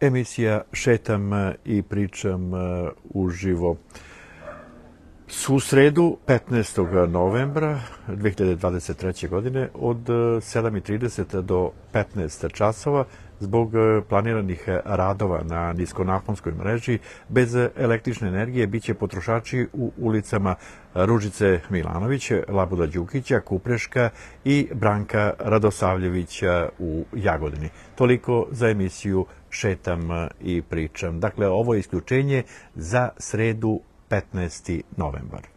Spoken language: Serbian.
Emisija Šetam i pričam uživo. Su sredu 15. novembra 2023. godine od 7.30 do 15 časova zbog planiranih radova na niskonaponskoj mreži bez električne energije biće potrošači u ulicama Ružice Milanović, Labuda Đukića, Kupreška i Branka Radosavljevića u Jagodini. Toliko za emisiju Šetam i pričam. Dakle, ovo je isključenje za sredu 15. novembar.